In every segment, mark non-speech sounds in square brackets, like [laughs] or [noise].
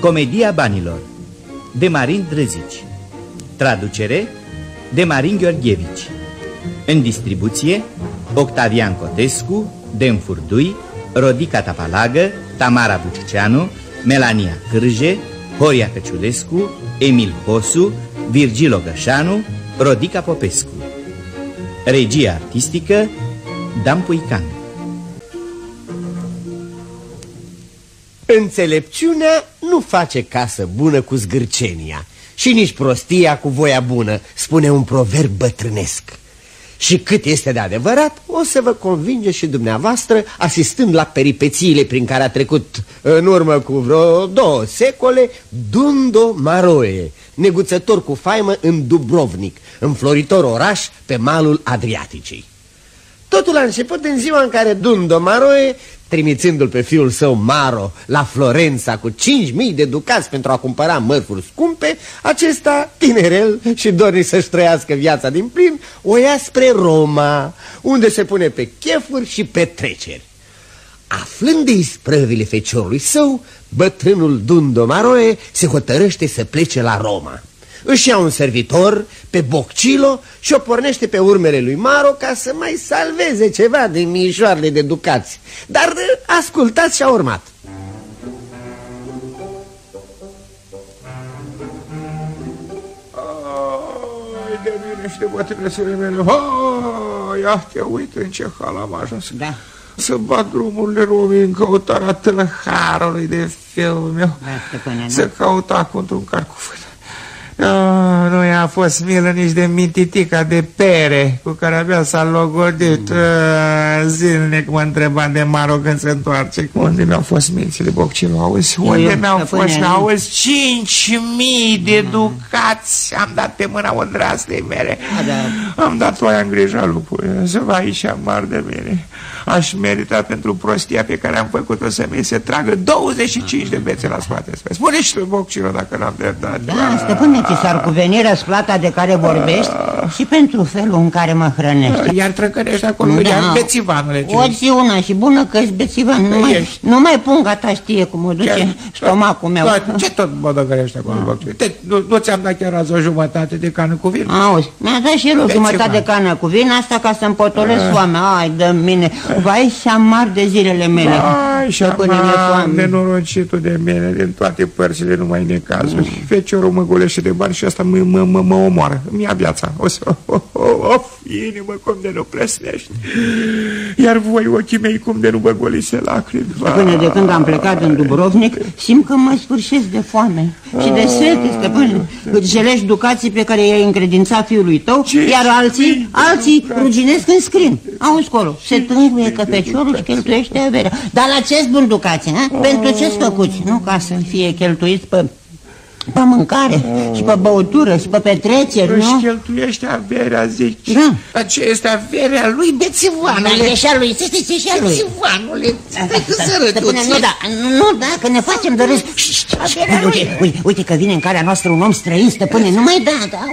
Comedia banilor de Marin Drăzici. Traducere de Marin Gheorghevici. În distribuție Octavian Cotescu, Den Furdui, Rodica Tapalagă, Tamara Buciceanu, Melania Cârje, Horia Căciulescu, Emil Hosu, Virgil Gășanu, Rodica Popescu. Regia artistică Dan Puican Înțelepciunea nu face casă bună cu zgârcenia și nici prostia cu voia bună, spune un proverb bătrânesc. Și cât este de adevărat, o să vă convinge și dumneavoastră, asistând la peripețiile prin care a trecut în urmă cu vreo două secole, Dundo Maroe, neguțător cu faimă în Dubrovnik, înfloritor oraș pe malul Adriaticei. Totul a început în ziua în care Dundo Maroe trimițându-l pe fiul său Maro la Florența cu 5.000 de ducați pentru a cumpăra mărfuri scumpe, acesta, tinerel și dorni să-și trăiască viața din plin, o ia spre Roma, unde se pune pe chefuri și petreceri. Aflând de isprăvile feciorului său, bătrânul Dundo Maroe se hotărăște să plece la Roma își ia un servitor pe Boccilo și o pornește pe urmele lui Maro ca să mai salveze ceva din mișoarele de ducați. Dar ascultați și-a urmat. Ai de mine și de bătrânesele mele. Oh, ia te uite în ce hal am ajuns. Da. Să bat drumurile lumii în căutarea tâlharului de fiul meu. Da, să caut acum într-un car cu fână. Oh, nu i-a fost milă nici de mintitica de pere cu care abia s-a logodit. Mm. Uh, zilnic mă întreba de Maro când se întoarce. Unde mi-au fost mințile, Boccilu? Auzi? Unde mi-au fost? Auzi? Cinci mii de mm. ducați am dat pe mâna odrazlei mele. Da. Am dat oaia în grija lupului. Să va aici amar de mine. Aș merita pentru prostia pe care am făcut-o să mi se tragă 25 de bețe la spate. Spune și tu, Boccilu, dacă n-am dreptate. Da, stăpâne, ți s-ar cuveni răsplata de care vorbești și pentru felul în care mă hrănești. Iar trăcărești acolo, da. iar bețivanule. O zi una și bună că ești bețivan. Nu mai, nu mai punga ta știe cum o duce chiar, stomacul meu. Da, ce tot dăgărești acolo, te, Nu, nu ți-am dat chiar azi o jumătate de cană cu vin? Auzi, mi-a dat și el o jumătate de cană cu vin, asta ca să-mi potolesc ah. foamea. Ai de mine, vai și șamar de zilele mele. Ai și șamar nenorocitul de mine, din toate părțile, numai necazuri. Mm. Feciorul mă golește de bani și asta mă, mă, mă, mă omoară. Îmi ia viața. O să... [laughs] Of, of, inimă, cum de nu plesnești. Iar voi, ochii mei, cum de nu mă golise lacrimi. Stăpâne, de când am plecat în Dubrovnik, simt că mă sfârșesc de foame și de sete, stăpâne. Jelești ducații pe care i-ai încredințat fiului tău, Ce iar alții, alții ruginesc în scrin. Auzi colo, se tânguie că feciorul își cheltuiește averea. Dar la ce-ți bun ducații, ha? Pentru ce-ți făcuți? Nu ca să fie cheltuit pe pe mâncare oh. și pe băutură și pe petreceri, nu? Își cheltuiește averea, zici. Da. Dar ce este averea lui bețivanule? Da, e și a lui, să știți, e și a lui. Bețivanule, Nu, da, nu, da, că ne facem de râs. Uite, uite, uite că vine în calea noastră un om străin, stăpâne, nu mai da, da.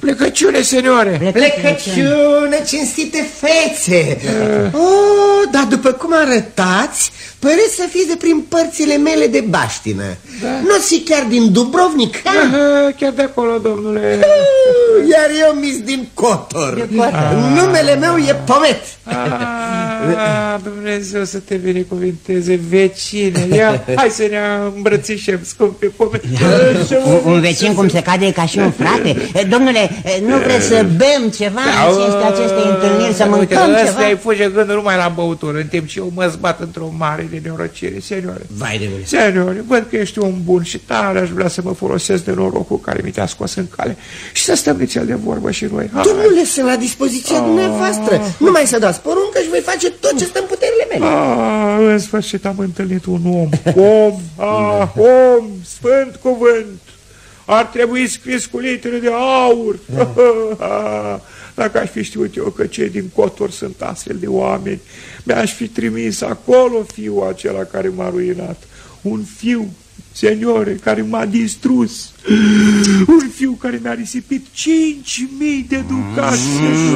Plecăciune, seniore Plecăciune, cinstite fețe. Da. oh, Dar după cum arătați Păreți să fiți de prin părțile mele de baștină. Da. Nu si chiar din Dubrovnik da. Aha, Chiar de acolo, domnule. Iar eu mis din Cotor. Numele meu e Pomet Ah, Dumnezeu să te binecuvinteze, vecine. Ia, hai să ne îmbrățișem, scumpe pomen. Un, un vecin cum se cade ca și un frate. Domnule, nu vreți să bem ceva în aceste, aceste întâlniri, să mâncăm Uite, ceva? îi fuge gândul numai la băutură, în timp ce eu mă zbat într-o mare de neurăcire. Seniore, Vai de Seniore, văd că ești un bun și tare aș vrea să mă folosesc de norocul care mi te-a scos în cale și să stăm de cel de vorbă și noi. Domnule, sunt la dispoziția dumneavoastră. Numai să dați poruncă și voi face tot ce stă în puterile mele. Ah, în sfârșit am întâlnit un om. Om, ah, om, sfânt cuvânt. Ar trebui scris cu litere de aur. Da. [laughs] Dacă aș fi știut eu că cei din Cotor sunt astfel de oameni, mi-aș fi trimis acolo fiul acela care m-a ruinat. Un fiu seniore, care m-a distrus. Un fiu care mi-a risipit 5.000 de ducați.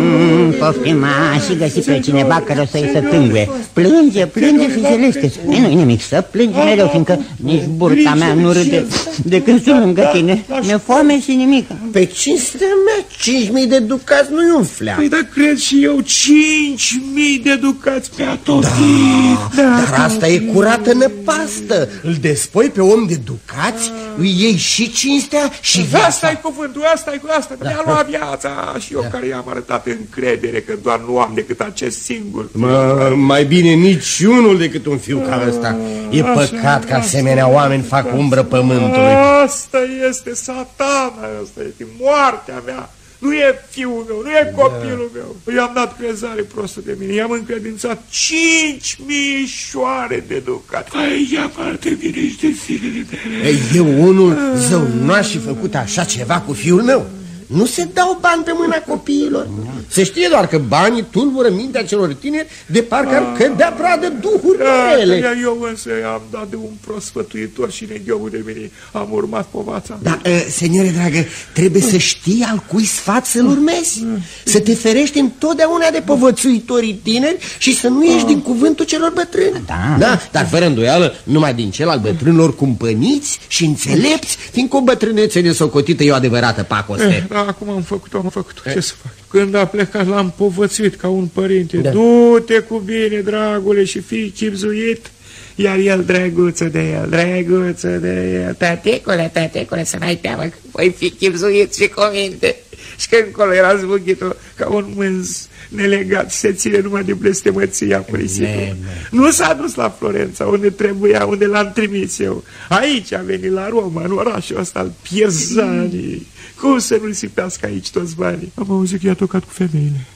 Mm, Poftim, a, și găsi pe cineva care o să-i să tângue. Plânge, plânge și celeste. Nu-i nimic să plângi mereu, fiindcă nici burta mea nu râde de când sunt lângă tine. Mi-e foame și nimic. Pe cinstea mea, 5.000 de ducați nu-i un fleac. Păi da, cred și eu, 5.000 de ducați pe atofit. Da, Dar asta e curată năpastă. Îl despoi pe om de ducați, îi iei și cinstea și Asta viața. e cuvântul, asta e cu asta. Mi-a luat viața și eu care i-am arătat încredere că doar nu am decât acest singur. Mă, mai bine niciunul decât un fiu ca ăsta. E păcat că asemenea oameni fac umbră pământului. Asta este satana, asta este moartea mea. Nu e fiul meu, nu e copilul meu. I-am dat crezare prostă de mine, i-am încredințat cinci mișoare de ducat. Păi, ia parte bine și de filele mele. Ei, Eu unul zău nu aș fi făcut așa ceva cu fiul meu. Nu se dau bani pe mâna copiilor. Se știe doar că banii tulbură mintea celor tineri de parcă ar cădea pradă duhuri Da, rele. iar eu însă am dat de un prost sfătuitor și negheul de mine. Am urmat povața. Da, uh, seniore dragă, trebuie să știi al cui sfat să-l urmezi. Să te ferești întotdeauna de povățuitorii tineri și să nu ieși din cuvântul celor bătrâni. Da. da dar fără îndoială, numai din cel al bătrânilor cumpăniți și înțelepți, fiindcă o bătrânețe nesocotită e o adevărată pacoste. Da, acum am făcut am făcut Ce să fac? Când a plecat, l-am povățuit ca un părinte. Da. Du-te cu bine, dragule, și fii chipzuit. Iar el, drăguță de el, drăguță de el. Tatecule, tatecule, să n-ai teamă că voi fi chipzuit și cu minte. Și că încolo era zbuchitul ca un mânz nelegat, se ține numai de blestemăția cu risipul. Nu s-a dus la Florența, unde trebuia, unde l-am trimis eu. Aici a venit la Roma, în orașul ăsta al Piezanii. Cum să nu risipească aici toți banii? Am auzit că i-a tocat cu femeile.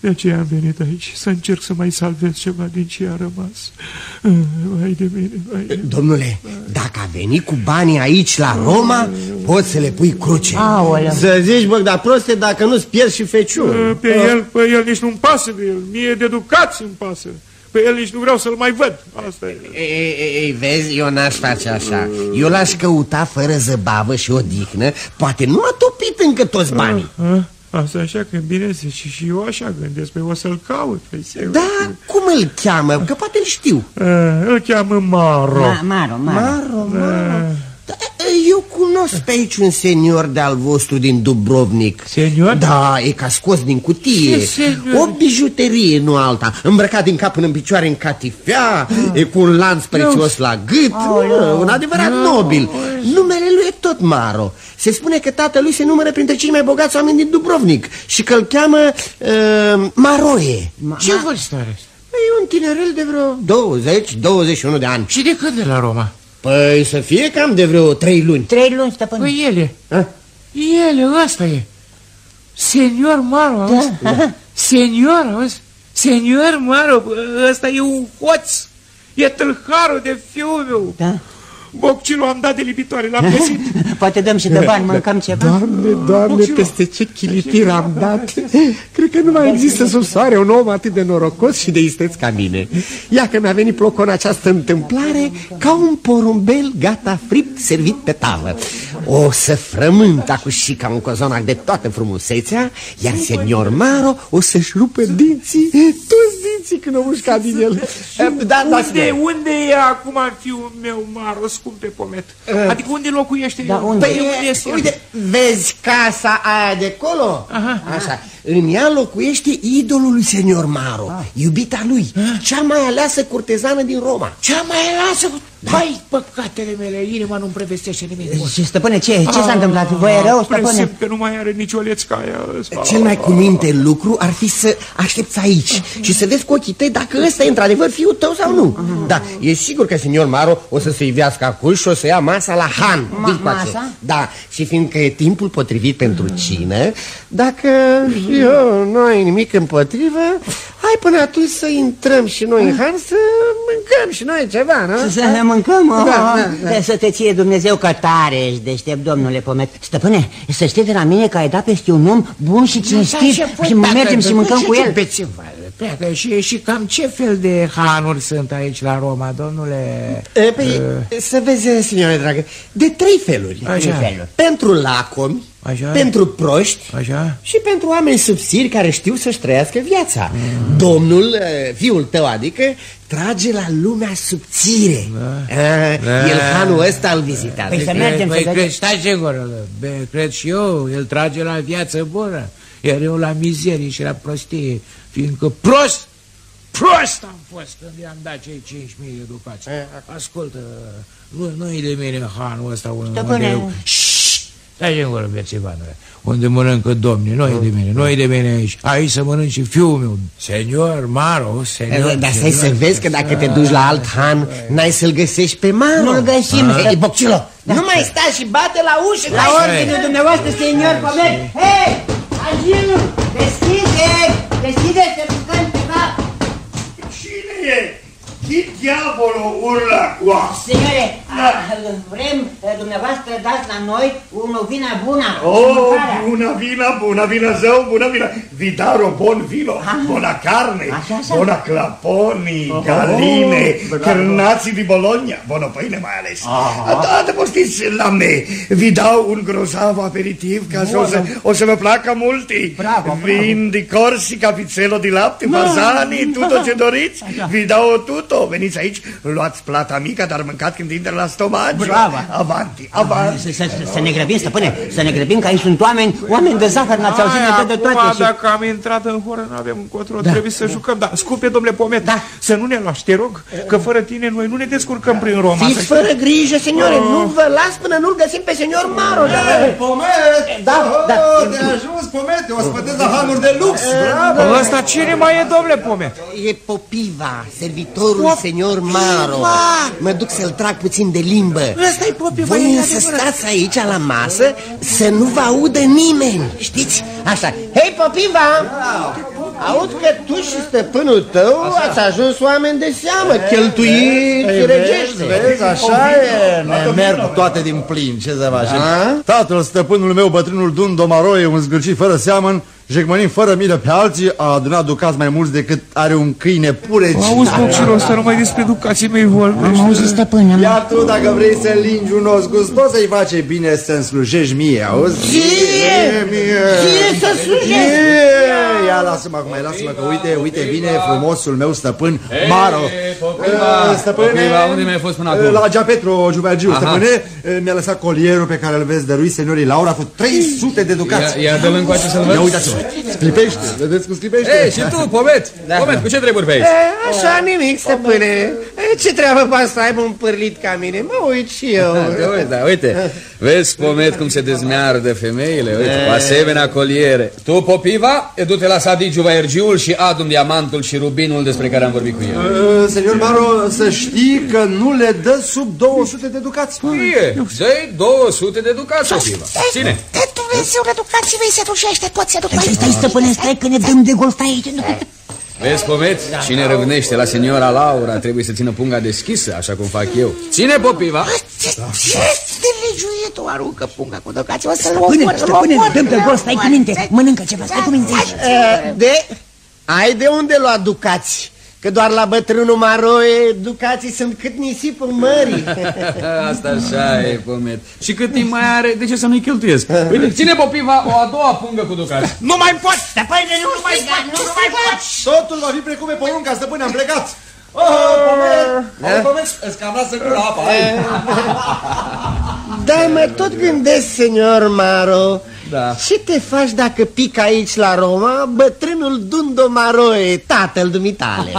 De aceea am venit aici, să încerc să mai salvez ceva din ce a rămas. Ah, Vai de mine, vai de mine. Domnule, dacă a venit cu banii aici la Roma, poți să le pui cruce. Aoleu. Să zici, bă, dar proste, dacă nu-ți pierzi și feciorul. Pe el, pe el nici nu-mi pasă de el, mie de educație îmi pasă. Pe el nici nu vreau să-l mai văd. Asta e. Ei, ei, ei, vezi, eu n-aș face așa. Eu l-aș căuta fără zăbavă și odihnă. Poate nu a topit încă toți banii. A? Asta așa când bine zici și, și eu așa gândesc, pe o să-l caut, pe sigur. Da, cum îl cheamă? Că poate îl știu. A, îl cheamă Maro. Ma, Maro, Maro. Maro, Maro. Da, eu cunosc pe aici un senior de-al vostru din Dubrovnik. Senior? Da, e ca scos din cutie. Ce senior? O bijuterie, nu alta. Îmbrăcat din cap până în picioare în catifea, e cu un lanț prețios la gât. Mă, un adevărat nobil. Numele lui e tot Maro. Se spune că tatălui se numără printre cei mai bogați oameni din Dubrovnik și că îl cheamă uh, Maroie. Ce vârstă are? E un tinerel de vreo 20-21 de ani. Și de când e la Roma? Păi să fie cam de vreo trei luni. Trei luni, stăpân. Păi ele, A? ele, ăsta e. Senior Maro, auzi? Senior, auzi? Senior Maro, ăsta e un hoț. E tâlharul de fiul meu. Da. Boccilul am dat de lipitoare, l-am [laughs] găsit. Poate dăm și de bani, mâncăm ceva. Doamne, doamne, peste ce chilitir am dat. Cred că nu mai există sub soare un om atât de norocos și de isteț ca mine. Ia că mi-a venit plocon această întâmplare Ca un porumbel gata fript servit pe tavă. O să frământ acuși ca un cozonac de toată frumusețea Iar senior Maro o să-și rupă dinții Toți dinții când o mușca din el. [laughs] Da, da, Unde, unde e acum fiul meu, Maro, scumpe pomet? Adică unde locuiește Da, el? unde? Păi, Păi, unde este el? uite, vezi casa aia de acolo? Aha. Așa. În ea locuiește idolul lui senior Maro, iubita lui, cea mai aleasă curtezană din Roma. Cea mai lasă... Hai, păcatele mele, inima nu-mi prevestește nimic. bun. Și stăpâne, ce, ce s-a întâmplat? Vă e rău, stăpâne? Presimt că nu mai are nici o lețcaia ăsta. Cel mai cu minte lucru ar fi să aștepți aici și să vezi cu ochii tăi dacă ăsta e într-adevăr fiul tău sau nu. Da, e sigur că senior Maro o să se ivească acum și o să ia masa la Han. Ma- Din coace. masa? Da, și fiindcă e timpul potrivit pentru cină, dacă eu nu ai nimic împotrivă, hai până atunci să intrăm și noi în Han să mâncăm și noi ceva, nu? Să ne mâncăm? Da, Oh, da, da. Să te ție Dumnezeu că tare ești deștept, domnule Pomet. Stăpâne, să știi de la mine că ai dat peste un om bun și cinstit și mergem și mâncăm cu el. Pe ce, pleacă și, și cam ce fel de hanuri sunt aici la Roma, domnule? E, Păi, să vezi, signore dragă, de trei feluri. Așa. Trei feluri. Pentru lacomi, Așa. pentru proști Așa? și pentru oameni subțiri care știu să-și trăiască viața. Domnul, eh, fiul tău, adică, trage la lumea subțire. Ah, El hanul ăsta îl vizitează. Păi să mergem Păi, să cred, vedem. stai ce gură, bă, cred și eu, el trage la viață bună, iar eu la mizerie și la prostie, fiindcă prost, prost am fost când i-am dat cei 5.000 de ducați. Ascultă, nu, nu e de mine hanul ăsta unde, unde Stăpâne. eu... Șșt! Stai ce gură, vieți Ivanule, unde mănâncă domnii, nu e de mine, nu e de mine aici. Aici să mănânci și fiul meu, senior Maro, senior. Dar stai să vezi că dacă te duci la alt han, n-ai să-l găsești pe Maro. Nu-l găsim. Ei, Bocilo, nu mai sta și bate la ușă. La Hai, ordine dumneavoastră, senior Comer. Hei, Agiu, deschide, deschide să bucăm ceva. Cine e? Chi diavolo urla qua? Signore, ah, vrem, eh, dumneavoastră dați la noi o vina bună. Oh, mâncarea. buona vina, buona vina zău, buona vina. Vi darò buon vino, buona carne, Așa, așa. buona claponi, galline, carnații di Bologna, bună pâine mai ales. Da, de postiți la me. Vi dau un grosav aperitiv ca să o să, o să vă placă multi. Bravo, Vin di Corsica, pizzello di latte, fasani, tutto ce doriți. Vi dau tutto. Veniți aici, luați plata mică, dar mâncați când intră la stomac. Bravo. Avanti, avanti. Să, să, să, să ne grăbim, stăpâne, să ne grăbim, că aici sunt oameni, oameni de zahăr, n-ați auzit Ai, de, de acum, toate. și- dacă am intrat în horă, nu avem încotro, trebuie să jucăm. Da, scumpe, domnule Pomet, Da. să nu ne lași, te rog, că fără tine noi nu ne descurcăm prin Roma. Fiți să- fără grijă, signore, nu vă las până nu-l găsim pe senior Maro. Pomet! Da, da. Oh, de ajuns, Pomet, te ospătez la hanuri de lux! Bă, Ăsta cine mai e, domnule Pomet? E Popiva, servitorul senior Maro. Mă duc să-l trag puțin de limbă. Ăsta-i Popiva, Voi e însă adevărat. stați aici la masă să nu vă audă nimeni, știți? Așa. Hei, Popiva! Aud că tu și stăpânul tău ați ajuns oameni de seamă, cheltuiți regește. Vezi, așa e, ne merg toate din plin, ce să facem? Tatăl, stăpânul meu, bătrânul Dun Domaroe, un zgârcit fără seamăn, jecmănind fără milă pe alții, a adunat ducați mai mulți decât are un câine pureci. Auzi, bocilor, ăsta numai despre ducații mei vorbește. Am auzit, stăpâne, am Iar tu, dacă vrei să lingi un os gustos, îi face bine să-mi slujești mie, auzi? Ție! Mie! Ție să slujești! Ție! Ia, lasă-mă acum, lasă-mă, că uite, uite, vine frumosul meu stăpân, Maro. Eh, Stăpâne, Popiva, unde mi-ai fost până acum? La Giapetro Giubergiu, Aha. stăpâne, eh, mi-a lăsat colierul pe care îl vezi dărui seniorii Laura cu 300 de ducați. Ia, ia dă-l încoace să-l Ia văd. uitați-vă, sclipește, vedeți cum sclipește? Ei, și tu, Pomet, Pomet, cu ce treburi pe aici? E, Așa nimic, stăpâne. E, Ce treabă poate să aibă un pârlit ca mine? Mă uit și eu. Uite, uite, uite, vezi, Pomet, cum se dezmeardă femeile, uite, cu asemenea coliere. Tu, Popiva, e du-te la Sadigiu Vaergiul și adu diamantul și rubinul despre care am vorbit cu el. Uh, Senior Maro, să știi că nu le dă sub 200 de ducați. Fie, dă-i 200 de ducați, Popiva. Ține. De Dumnezeu, educați-vă, se dușește, poți să duc mai Stai, stăpâne, stai că ne dăm de gol, stai aici. Vezi, Pomet, cine răvnește la seniora Laura trebuie să țină punga deschisă, așa cum fac eu. Ține, Popiva. Ce de legiuitul aruncă punga cu ducați, o să-l omor, Stăpâne, să-l stăpâne, omor. dăm de gol, stai cu minte, mănâncă ceva, stai cu minte aici. E, De? Ai de unde lua ducați? Că doar la bătrânul Maroe ducații sunt cât nisipul mării. [laughs] Asta așa e, Pomet. Și cât timp mai are, de ce să nu-i cheltuiesc? Uite, [laughs] ține, Popiva, o a doua pungă cu ducați. Nu mai poți! Stăpâne, nu mai faci, nu mai faci. Totul va fi precum pe porunca, stăpâne, am plecat. Oh, Pomet! Oh, Pomet, îți cam lasă cu apa, hai! Da, mă tot gândesc, senior Maro. Da. Ce te faci dacă pic aici la Roma bătrânul Dundo Maroe, tatăl dumitale?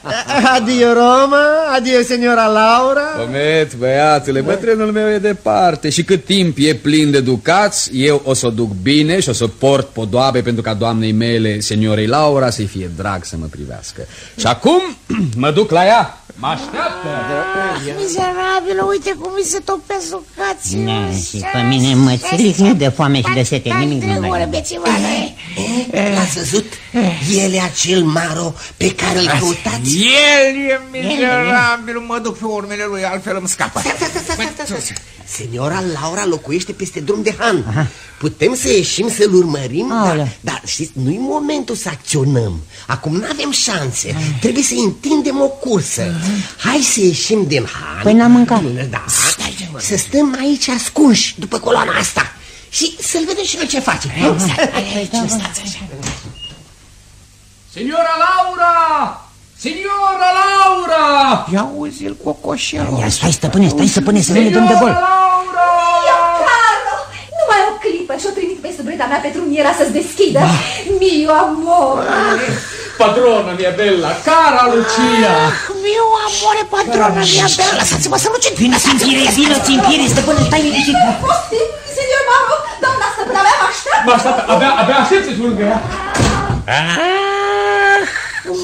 [laughs] adio Roma, adio seniora Laura. Pomet, băiatule, bătrânul meu e departe și cât timp e plin de ducați, eu o să o duc bine și o să port podoabe pentru ca doamnei mele, seniorei Laura, să-i fie drag să mă privească. Și acum [clears throat] mă duc la ea. Mă așteaptă. Mizerabilă, uite cum mi se topesc sucații. Da, și pe mine mă țârâie de foame și de sete, nimic nu Drăgură, mai. bețivoane. L-ați văzut? El e acel maro pe care îl căutați? El e mizerabil, mă duc pe urmele lui, altfel îmi scapă. Seniora Laura locuiește peste drum de Han. Putem să ieșim să-l urmărim, Aoleu. dar, dar știți, nu-i momentul să acționăm. Acum nu avem șanse. Trebuie să întindem o cursă. Hai să ieșim din Han. Păi n-am mâncat. Da. Să stăm aici ascunși după coloana asta. Și să-l vedem și noi ce face. Stai, hai, aici, stați așa. Signora Laura! Signora Laura! Ia uzi-l cocoșelul. Ia, stai, stăpâne, stai, stăpâne, să nu ne dăm de gol. Laura! Caro, numai o clipă și-o trimit pe subreta mea Petruniera să-ți deschidă. Mio amor. Padrona mia bella, cara Lucia! Mio amore, patrona mia bella, lăsați-mă să nu Vino, țimpiere, vino, țimpiere, stăpâne, stai liniștit. Prosti, senior Maro, doamna stăpâna mea mă așteaptă. Mă așteaptă, abia, abia aștept să-ți lângă ea. Ah,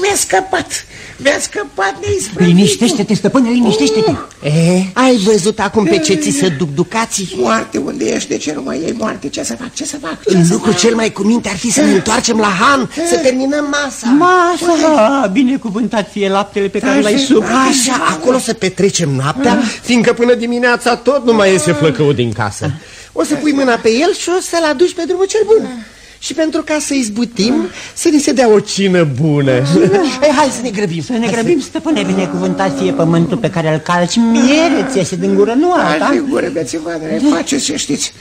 mi-a scăpat, mi-a scăpat neisprăvit. Liniștește-te, stăpâne, liniștește-te. E, ai văzut acum pe ce ți se duc ducații? Moarte, unde ești? De ce nu mai iei moarte? Ce să fac? Ce să fac? Ce Un să lucru fac? cel mai cuminte ar fi să ne întoarcem la Han, să terminăm masa. Masa, binecuvântat fie laptele pe care l-ai sub. Așa, acolo să petrecem noaptea, fiindcă până dimineața tot nu mai iese flăcăul din casă. O să pui mâna pe el și o să-l aduci pe drumul cel bun. Și pentru ca să izbutim, să ni se dea o cină bună. Hai, [laughs] hai să ne grăbim. Să ne grăbim, stăpâne, binecuvântat fie pământul pe care îl calci. Mie ți iese din gură, nu alta. Hai, gură, bețivoadele, faceți ce știți.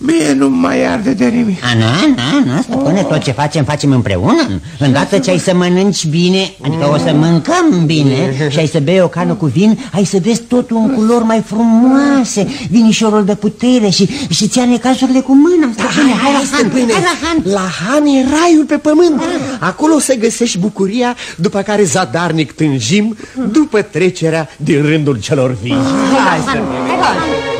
Mie nu mai arde de nimic. A, na, na, na, stăpâne, tot ce facem, facem împreună Îndată ce ai să mănânci bine, adică o să mâncăm bine Și ai să bei o cană cu vin, ai să vezi totul în culori mai frumoase Vinișorul de putere și, și ți-a necazurile cu mâna Stăpâne, hai la Han, stăpâne. hai la Han La Han e raiul pe pământ. Acolo o să găsești bucuria, după care zadarnic tânjim, după trecerea din rândul celor vii. Hai, stăpâne, hai Oh,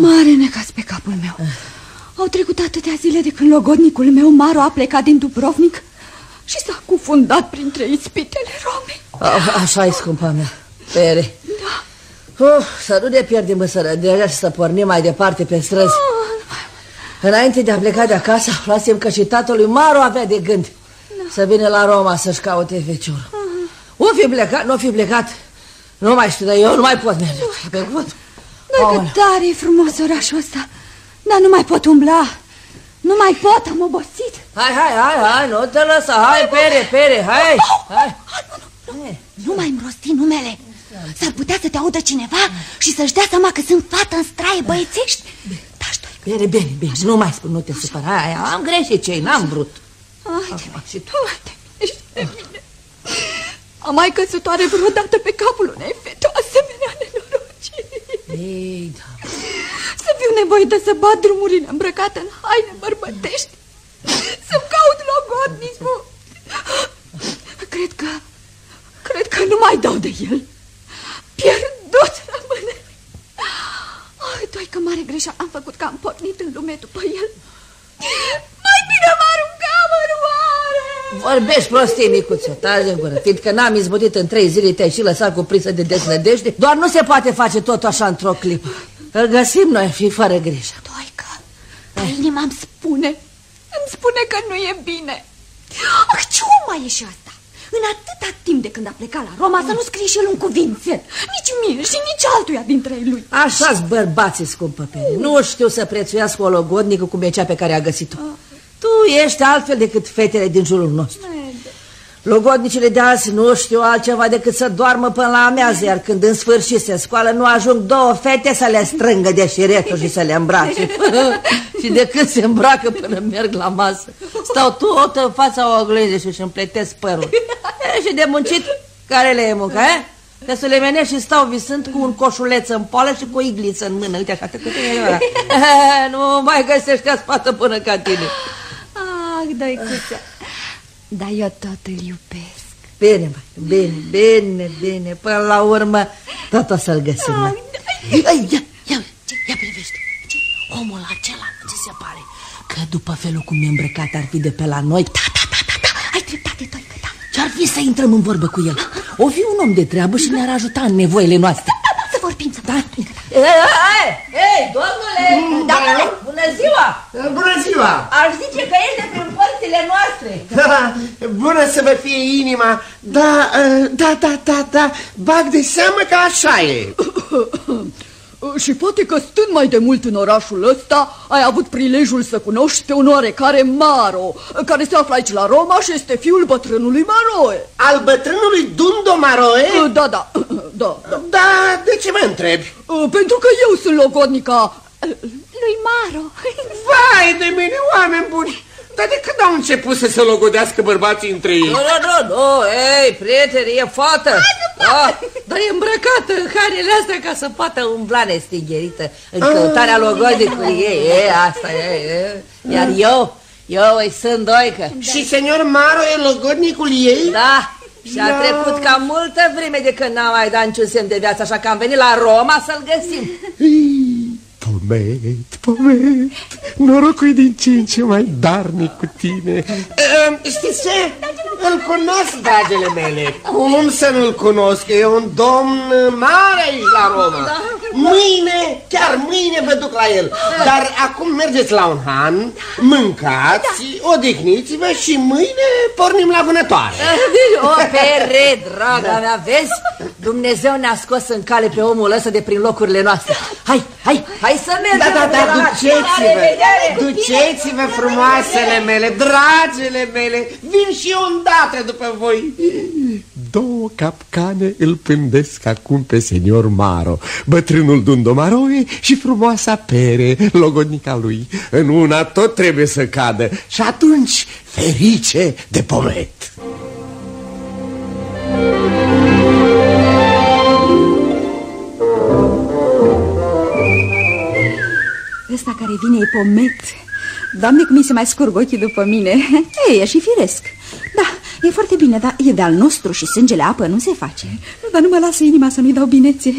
Mare necați pe capul meu. Au trecut atâtea zile de când logodnicul meu, Maro, a plecat din Dubrovnik și s-a cufundat printre ispitele Romei. A, așa e, scumpa mea. Pere. Da. Oh, să nu ne pierdem măsărăderea și să pornim mai departe pe străzi. Înainte de a pleca de acasă, aflasem că și tatălui Maro avea de gând să vină la Roma să-și caute feciorul. O fi plecat, nu o fi plecat. Nu mai știu, dar eu nu mai pot merge. Pe cuvânt. Doar că Aoleu. tare e frumos orașul ăsta, dar nu mai pot umbla. Nu mai pot, am obosit. Hai, hai, hai, hai, nu te lăsa, hai, pere, pere, hai, hai. Nu mai îmi rosti numele. S-ar putea să te audă cineva și să-și dea seama că sunt fată în straie băiețești. Taci, doică. Bine, bine, bine, nu mai spun, nu te supăra, hai, am greșit cei, n-am vrut. Hai de Acum și tu. Hai de ești de mine. Am mai căzut oare vreodată pe capul unei fete o asemenea nenorocire. Ei, da. Să fiu nevoită să bat drumurile îmbrăcate în haine bărbătești. Să-mi caut logodnicul. Cred că... Cred că nu mai dau de el. Pierdut rămâne. Ai, doi că mare greșeală am făcut că am pornit în lume după el. Mai bine mă aruncam în mare. Vorbești prostii, micuțo, taci de gură, fiindcă n-am izbutit în trei zile, te-ai și lăsat cuprinsă de deznădejde, doar nu se poate face tot așa într-o clipă. Îl găsim noi, fi fără grijă. Doică, inima îmi spune, îmi spune că nu e bine. Ah, ce om mai e și asta? În atâta timp de când a plecat la Roma să nu scrie și el un cuvințel. Nici mie și nici altuia dintre ei lui. Așa-s bărbații, scumpă Pere. Nu știu să prețuiască o logodnică cum e cea pe care a găsit-o. Tu ești altfel decât fetele din jurul nostru. Logodnicile de azi nu știu altceva decât să doarmă până la amează, iar când în sfârșit se scoală, nu ajung două fete să le strângă de șiretul și să le îmbrace. [laughs] și de când se îmbracă până merg la masă, stau tot în fața oglinzii și își împletesc părul. E, și de muncit, care le e munca, e? Că să le venești și stau visând cu un coșuleț în poală și cu o igliță în mână. Uite așa, tăcut, [laughs] nu mai găsești spată până ca tine. Ah, dăicuță, dar eu tot îl iubesc. Bine, mă, bine, bine, bine Până la urmă tot o să-l găsim mă. Ia, ia, ia, ia privește Ce? Omul acela, ce se pare? Că după felul cum e îmbrăcat ar fi de pe la noi Da, da, da, da, da. ai dreptate, Toică, da Ce-ar fi să intrăm în vorbă cu el? O fi un om de treabă și ne-ar ajuta în nevoile noastre Să vorbim, să Da, Ei, ei, domnule, da, bună ziua. Bună ziua! Aș zice că ești de prin părțile noastre. Da, bună să vă fie inima. Da, uh, da, da, da, da Bag de seamă că așa e [laughs] Și poate că stând mai de mult în orașul ăsta, ai avut prilejul să cunoști pe un oarecare Maro, care se află aici la Roma și este fiul bătrânului Maroe. Al bătrânului Dundo Maroe? Da, da, da, da. Da, de ce mă întrebi? Pentru că eu sunt logodnica Lui Maro Vai de mine, oameni buni Dar de când au început să se logodească bărbații între ei? Nu, nu, nu, nu, ei, prieteni, e fată. Da, Dar e îmbrăcată în hainele astea ca să poată umbla nestigherită În căutarea logodicului ei, e, asta e, e. Iar eu, eu îi sunt doică. Și senior Maro e logodnicul ei? Da, și a trecut cam multă vreme de când n-am mai dat niciun semn de viață Așa că am venit la Roma să-l găsim Pomet, pomet, norocul e din ce în ce mai darnic cu tine. Uh, Știți ce? Îl cunosc, dragele mele. Cum să nu-l cunosc? E un domn mare aici la Roma. Mâine, chiar mâine vă duc la el. Dar acum mergeți la un han, mâncați, odihniți-vă și mâine pornim la vânătoare. [laughs] O, pere, draga mea, vezi? Dumnezeu ne-a scos în cale pe omul ăsta de prin locurile noastre. Hai, hai, hai să mergem Da, da, da, la- duceți-vă, La revedere! duceți-vă frumoasele mele, dragele mele, vin și eu îndată după voi. Două capcane îl pândesc acum pe senior Maro, bătrânul Dundo Maroe și frumoasa Pere, logodnica lui. În una tot trebuie să cadă și atunci ferice de pomet. Ăsta care vine e pomet. Doamne, cum mi se mai scurg ochii după mine. [laughs] Ei, e și firesc. Da, e foarte bine, dar e de-al nostru și sângele apă nu se face. Dar nu mă lasă inima să nu-i dau binețe.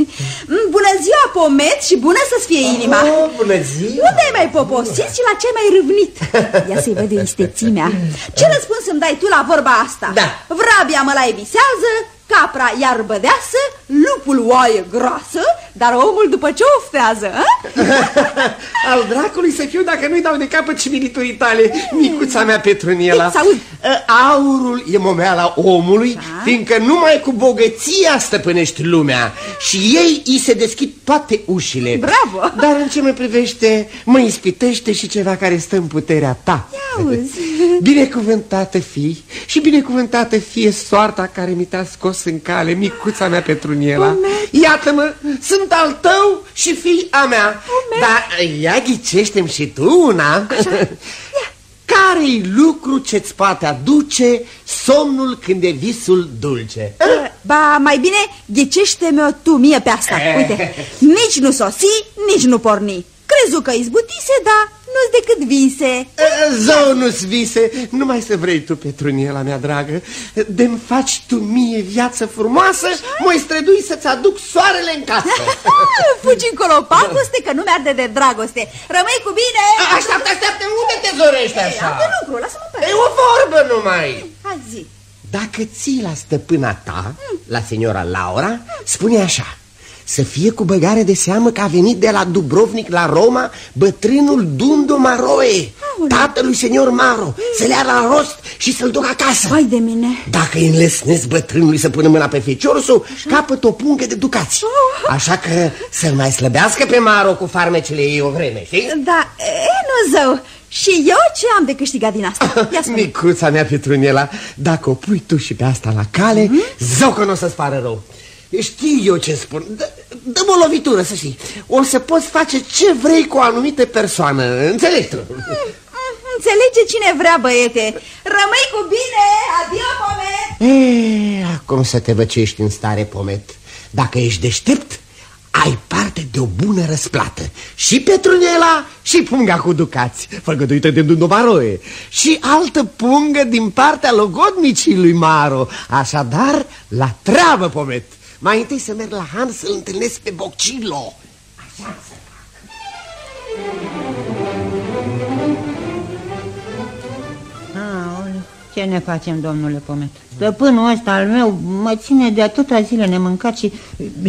Mm, Bună ziua, pomet, și bună să-ți fie inima. Oh, bună ziua! Unde ai mai poposit și la ce ai mai râvnit? Ia să-i văd de istețimea. Ce răspuns îmi dai tu la vorba asta? Da. Vrabia mă la visează, capra iarbă deasă, lupul oaie grasă, dar omul după ce oftează, a? [laughs] Al dracului să fiu dacă nu-i dau de capăt și militurii tale, micuța mea Petruniela. Îți aud. Aurul e momeala omului, fiindcă numai cu bogăția stăpânești lumea și ei îi se deschid toate ușile. Bravo! Dar în ce mă privește, mă ispitește și ceva care stă în puterea ta. auzi. [laughs] Binecuvântată fii și binecuvântată fie soarta care mi te-a scos în cale, micuța mea Petruniela. Iată-mă, sunt al tău și fii a mea. Dar ia ghicește-mi și tu una. Care-i lucru ce-ți poate aduce somnul când e visul dulce? Ba, mai bine ghicește-mi-o tu mie pe asta. Uite, nici nu sosi, nici nu porni. Crezu că izbutise, dar nu-s decât vise. Zău nu-ți vise, numai să vrei tu, Petruniela mea dragă, de-mi faci tu mie viață frumoasă, mă strădui să-ți aduc soarele în casă. [laughs] Fugi încolo, pacoste, că nu mi-arde de dragoste. Rămâi cu bine! Așteaptă, așteaptă, unde te zorești așa? Am de lucru, lasă-mă pe E o vorbă numai. Hai zi. Dacă ții la stăpâna ta, la signora Laura, spune așa Să fie cu băgare de seamă că a venit de la Dubrovnik la Roma Bătrânul Dundo Maroe Tatălui senior Maro Să le ia la rost și să-l duc acasă Hai de mine Dacă îi înlesnesc bătrânului să pună mâna pe feciorsul Capăt o pungă de ducați Așa că să-l mai slăbească pe Maro cu farmecele ei o vreme, știi? Da, e, nu zău. Și eu ce am de câștigat din asta? [laughs] Ia spune. Micuța mea, Petruniela, dacă o pui tu și pe asta la cale, mm -hmm. zău că nu o să-ți pară rău. Știi eu ce spun. Dă- Dă-mă o lovitură, să știi. O să poți face ce vrei cu o anumită persoană, înțelegi tu? Înțelege cine vrea, băiete. Rămâi cu bine, adio, pomet. E, acum să te văcești în stare, pomet. Dacă ești deștept, ai parte de o bună răsplată. Și Petrunela și punga cu ducați, făgăduită de Dundomaroe. Și altă pungă din partea logodnicii lui Maro. Așadar, la treabă, pomet. Mai întâi să merg la Han să-l întâlnesc pe Boccilo. Așa să Aoleu, ce ne facem, domnule Pomet? Stăpânul ăsta al meu mă ține de atâta zile nemâncat și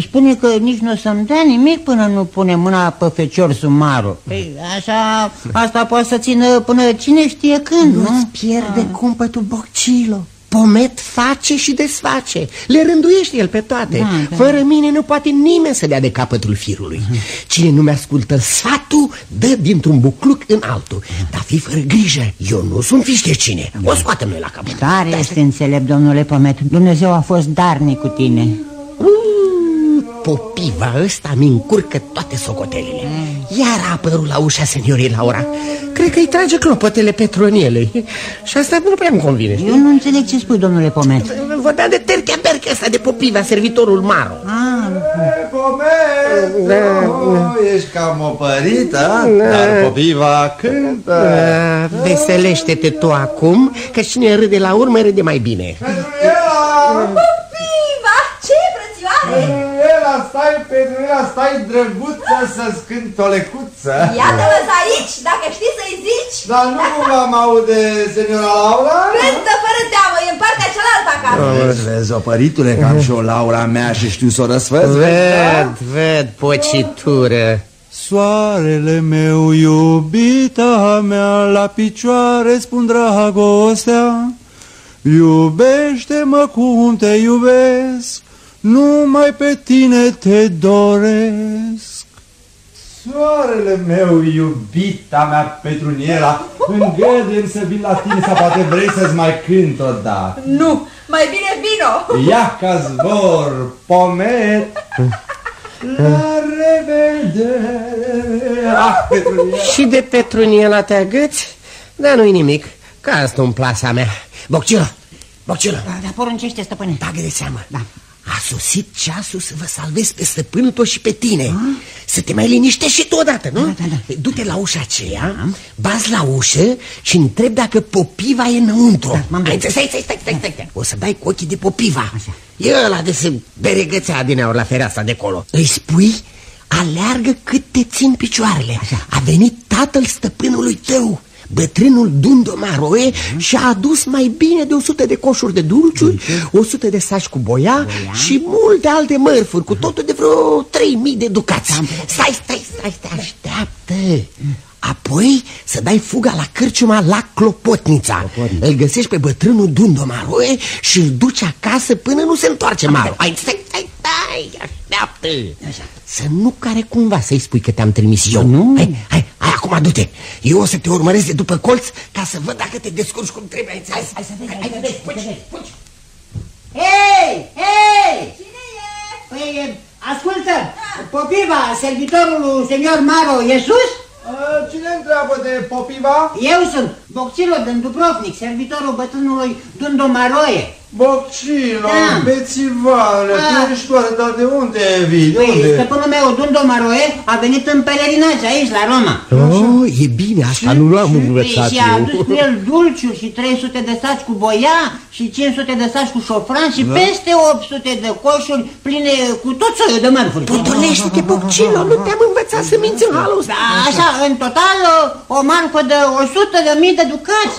spune că nici nu o să-mi dea nimic până nu pune mâna pe fecior sumarul. Păi, așa, asta poate să țină până cine știe când, nu? Nu-ți pierde cumpătul Boccilo. Pomet face și desface. Le rânduiește el pe toate. Da, da. Fără mine nu poate nimeni să dea de capătul firului. Cine nu mi-ascultă sfatul, dă dintr-un bucluc în altul. Dar fi fără grijă, eu nu sunt fiște cine. O scoatem noi la capăt. Tare este înțelept, domnule Pomet. Dumnezeu a fost darnic cu tine. Mm, Popiva ăsta mi încurcă toate socotelele Iar a apărut la ușa seniorii Laura. Cred că îi trage clopotele Petronielei Și asta nu prea îmi convine Eu nu înțeleg ce spui, domnule Pomet. Vorbea de terchea berche ăsta de Popiva, servitorul Maro. Ah, Pomet, Da, oh, ești cam opărită, dar popiva cântă. Ah, Veselește-te tu acum Că cine râde la urmă râde mai bine. Piva, ce frățioare! Petruela, stai, Petruela, stai drăguță să-ți cânt o lecuță. Iată-vă aici, dacă știi să-i zici. Dar nu v-am aude, seniora Laura? Cântă fără teamă, e în partea cealaltă acasă. Vezi, vezi, opăritule, că am și o Laura mea și știu să o răsfăț. Ved, ved, pocitură Soarele meu, iubita mea, la picioare spun dragostea, Iubește-mă cum te iubesc, numai pe tine te doresc. Soarele meu, iubita mea, Petruniela, îngăduiem să vin la tine sau poate vrei să-ți mai cânt o dată. Nu, mai bine vino. Ia ca zbor, pomet, la revedere. Ah, Petruniela. Și de Petruniela te agăți? Dar nu-i nimic, că asta în plasa mea Boccilo, Boccilo Da, da, poruncește, stăpâne. Bagă de seamă da. A sosit ceasul să vă salvezi pe stăpânul tău și pe tine. Să te mai liniștești și tu odată, nu? Da, da, da. Du-te la ușa aceea, bazi la ușă și întrebi dacă popiva e înăuntru. Da, m-am Ai dus. înțeles? Stai, stai, stai, stai, stai. O să dai cu ochii de popiva. E ăla de se beregățea din aur la fereastra de acolo. Îi spui, aleargă cât te țin picioarele. A venit tatăl stăpânului tău Bătrânul Dundo Maroe și-a adus mai bine de 100 de coșuri de dulciuri, 100 de saci cu boia, și multe alte mărfuri, cu totul de vreo 3000 de ducați. Stai, stai, stai, stai, așteaptă. Apoi să dai fuga la cârciuma la Clopotnița. Îl găsești pe bătrânul Dundo Maroe și îl duci acasă până nu se întoarce Maro. Ai, stai, stai, stai, așteaptă. Să nu care cumva să-i spui că te-am trimis eu. Nu. Hai, hai, hai, acum du-te. Eu o să te urmăresc de după colț ca să văd dacă te descurci cum trebuie. Ai înțeles? Hai să vezi, hai să vezi, fugi, fugi. Hei, hei! Cine e? Păi, ascultă, Popiva, servitorul lui senior Maro, e sus? Cine întreabă de popiva? Eu sunt, Boccilo din Dubrovnik, servitorul bătrânului Dundo Maroie. Boccilo, Da. bețivanule, Da. tu ești oare, dar de unde vii? De Păi, unde? stăpânul meu, Dundo Maroe, a venit în pelerinaj aici, la Roma. Oh, e bine, asta nu l-am Păi, învățat și a eu. adus cu el dulciuri și 300 de saci cu boia și 500 de saci cu șofran și peste 800 de coșuri pline cu tot soiul de mărfuri. Potolește-te, Boccilo, nu te-am învățat să minți în halul ăsta. Da, așa, în total, o marfă de 100 de mii de ducați.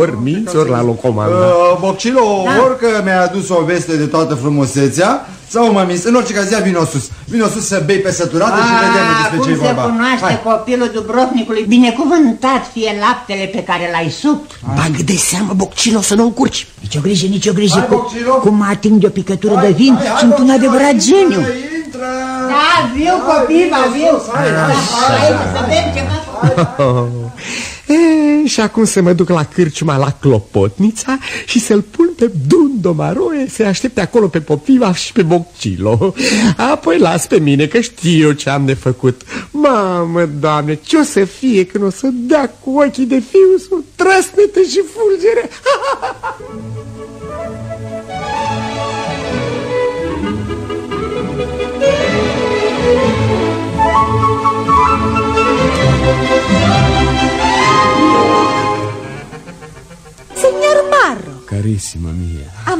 Ori minți, ori la locomanda. Uh, Boccilo, Da. ori că mi-a adus o veste de toată frumusețea, sau mă minți, în orice caz, ia vino sus. Vino sus să bei pe săturată și vedem despre cum ce e se vorba. cunoaște Hai. copilul Dubrovnicului, binecuvântat fie laptele pe care l-ai subt. Bagă de seamă, Boccilo, să nu încurci. Nici o grijă, nici o grijă. Hai, Cu- Boccilo. Cum mă ating de o picătură Hai, de vin, hai, hai, sunt un Boccilo, adevărat intră, geniu. Intră! Da, viu, copiva, vino viu. sus, hai, hai, hai, Hai, hai. să vedem ce fac. E, și acum să mă duc la cârciuma la Clopotnița și să-l pun pe Dundo Maroe să aștepte acolo pe Popiva și pe Boccilo. Apoi las pe mine că știu eu ce am de făcut. Mamă, doamne, ce o să fie când o să dea cu ochii de fiu sub trăsnete și fulgere? [laughs]